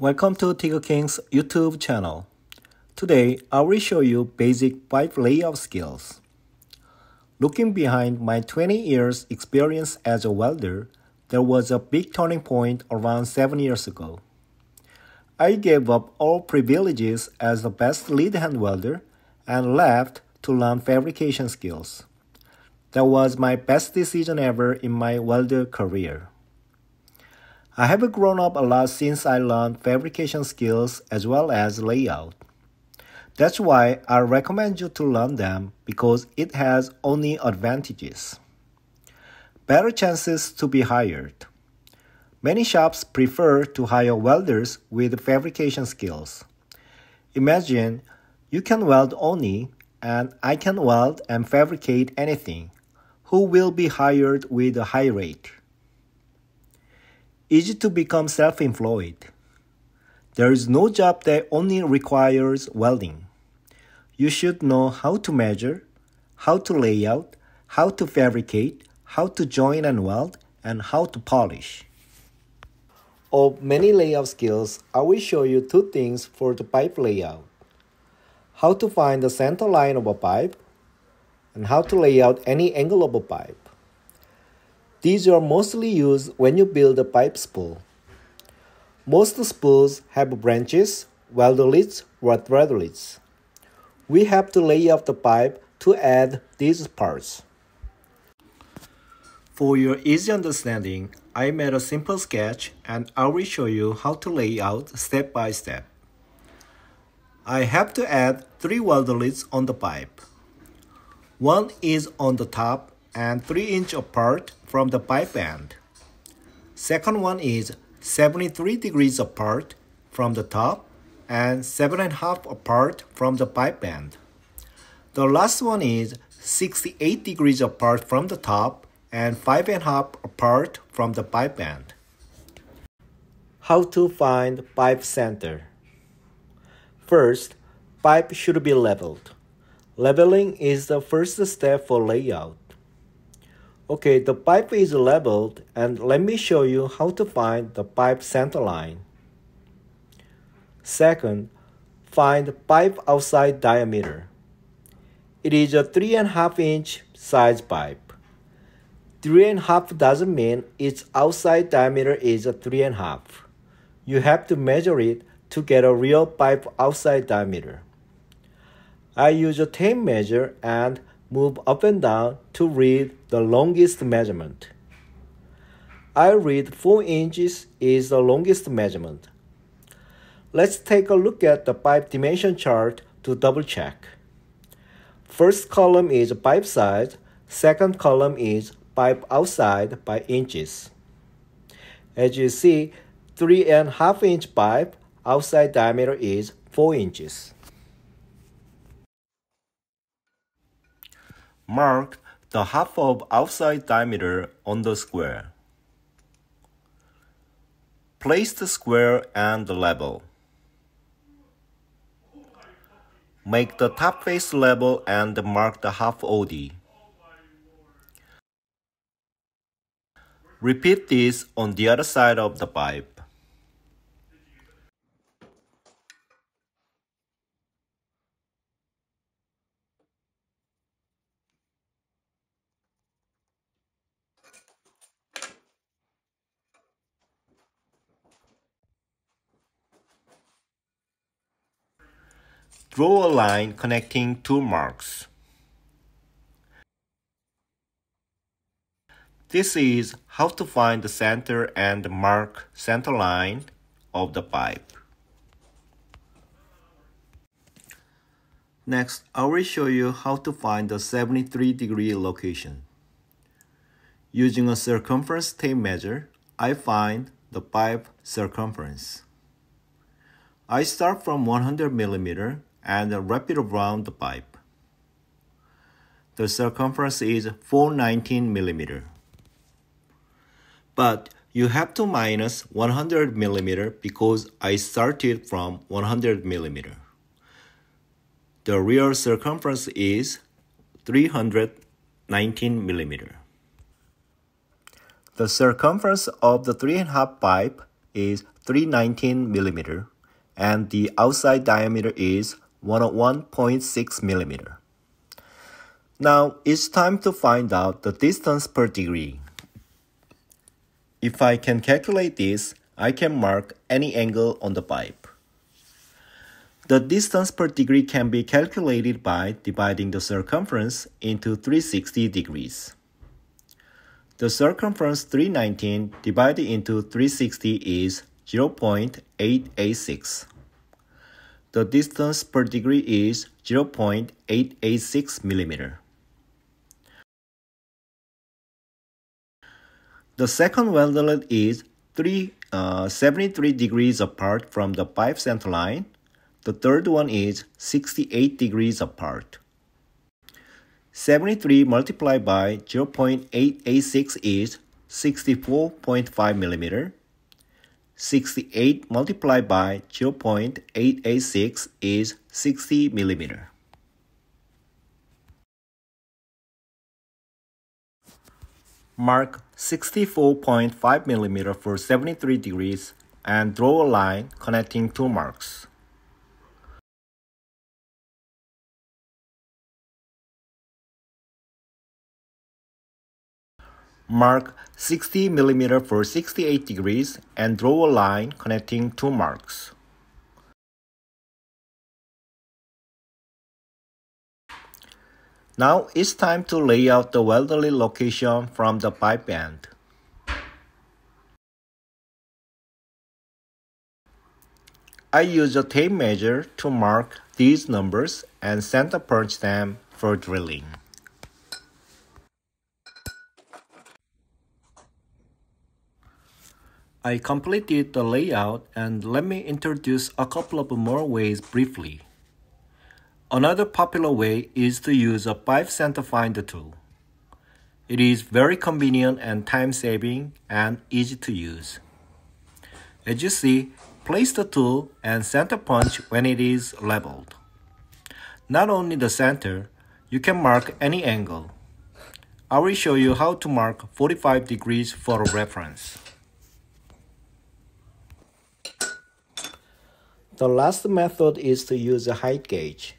Welcome to TIGKING's YouTube channel. Today, I will show you basic pipe layout skills. Looking behind my 20 years experience as a welder, there was a big turning point around 7 years ago. I gave up all privileges as the best lead hand welder and left to learn fabrication skills. That was my best decision ever in my welder career. I have grown up a lot since I learned fabrication skills as well as layout. That's why I recommend you to learn them because it has only advantages. Better chances to be hired. Many shops prefer to hire welders with fabrication skills. Imagine you can weld only and I can weld and fabricate anything. Who will be hired with a high rate? Easy to become self employed. There is no job that only requires welding. You should know how to measure, how to lay out, how to fabricate, how to join and weld, and how to polish. Of many layout skills, I will show you two things for the pipe layout. How to find the center line of a pipe, and how to lay out any angle of a pipe. These are mostly used when you build a pipe spool. Most spools have branches, weldolets, or threadolets. We have to lay out the pipe to add these parts. For your easy understanding, I made a simple sketch and I will show you how to lay out step by step. I have to add three weldolets on the pipe. One is on the top and 3 inch apart from the pipe end. Second one is 73 degrees apart from the top and 7.5 apart from the pipe end. The last one is 68 degrees apart from the top and 5.5 apart from the pipe end. How to find pipe center. First, pipe should be leveled. Leveling is the first step for layout. Okay, the pipe is leveled and let me show you how to find the pipe center line. Second, find pipe outside diameter. It is a 3.5 inch size pipe. 3.5 doesn't mean its outside diameter is a 3.5. You have to measure it to get a real pipe outside diameter. I use a tape measure and move up and down to read the longest measurement. I read 4 inches is the longest measurement. Let's take a look at the pipe dimension chart to double check. First column is pipe size, second column is pipe outside by inches. As you see, 3.5 inch pipe outside diameter is 4 inches. Mark the half of outside diameter on the square. Place the square and the level. Make the top face level and mark the half OD. Repeat this on the other side of the pipe. Draw a line connecting two marks. This is how to find the center and mark center line of the pipe. Next, I will show you how to find the 73 degree location. Using a circumference tape measure, I find the pipe circumference. I start from 100 millimeter and wrap it around the pipe. The circumference is 419 millimeter. But you have to minus 100 millimeter because I started from 100 millimeter. The real circumference is 319 millimeter. The circumference of the 3.5 pipe is 319 millimeter and the outside diameter is 101.6 millimeter. Now it's time to find out the distance per degree. If I can calculate this, I can mark any angle on the pipe. The distance per degree can be calculated by dividing the circumference into 360 degrees. The circumference 319 divided into 360 is 0.886. The distance per degree is 0.886 millimeter. The second weldolet is 3, uh, 73 degrees apart from the pipe center line. The third one is 68 degrees apart. 73 multiplied by 0.886 is 64.5 millimeter. 68 multiplied by 0.886 is 60 millimeter. Mark 64.5 millimeter for 73 degrees and draw a line connecting two marks. Mark 60 mm for 68 degrees and draw a line connecting two marks. Now it's time to lay out the weldolet location from the pipe end. I use a tape measure to mark these numbers and center punch them for drilling. I completed the layout and let me introduce a couple of more ways briefly. Another popular way is to use a pipe-center finder tool. It is very convenient and time-saving and easy to use. As you see, place the tool and center punch when it is leveled. Not only the center, you can mark any angle. I will show you how to mark 45 degrees for reference. The last method is to use a height gauge.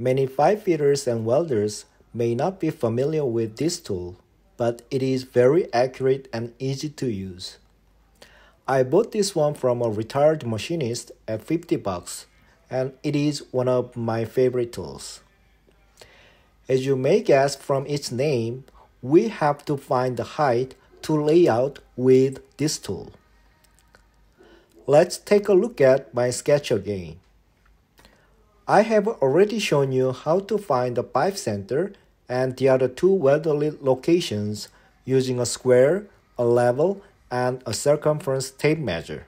Many pipe fitters and welders may not be familiar with this tool, but it is very accurate and easy to use. I bought this one from a retired machinist at 50 bucks, and it is one of my favorite tools. As you may guess from its name, we have to find the height to lay out with this tool. Let's take a look at my sketch again. I have already shown you how to find the pipe center and the other two weldolet locations using a square, a level, and a circumference tape measure.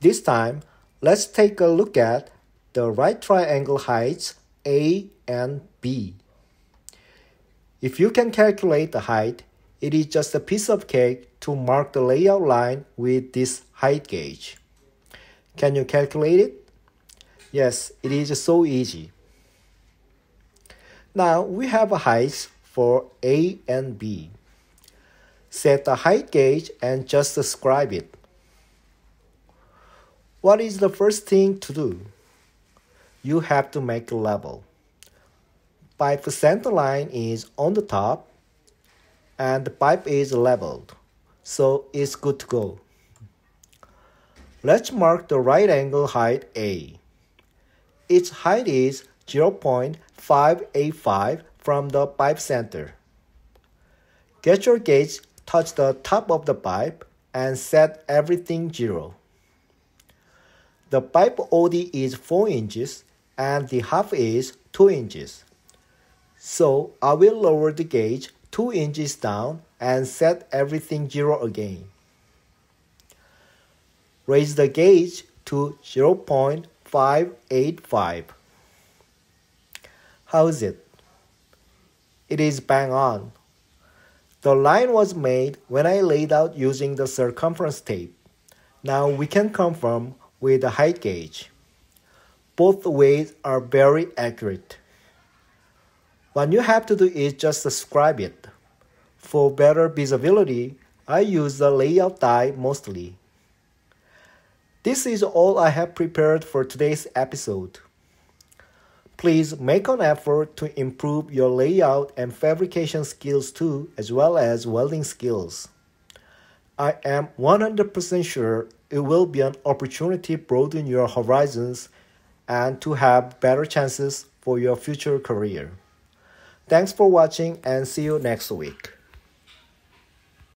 This time, let's take a look at the right triangle heights A and B. If you can calculate the height, it is just a piece of cake to mark the layout line with this height gauge. Can you calculate it? Yes, it is so easy. Now we have a height for A and B. Set the height gauge and just describe it. What is the first thing to do? You have to make a level. Pipe center line is on the top and the pipe is leveled, so it's good to go. Let's mark the right angle height A. Its height is 0.585 from the pipe center. Get your gauge touch the top of the pipe and set everything zero. The pipe OD is 4 inches and the half is 2 inches. So I will lower the gauge 2 inches down and set everything zero again. Raise the gauge to 0.585. How is it? It is bang on. The line was made when I laid out using the circumference tape. Now we can confirm with the height gauge. Both ways are very accurate. What you have to do is just describe it. For better visibility, I use the layout dye mostly. This is all I have prepared for today's episode. Please make an effort to improve your layout and fabrication skills too, as well as welding skills. I am 100% sure it will be an opportunity to broaden your horizons and to have better chances for your future career. Thanks for watching and see you next week.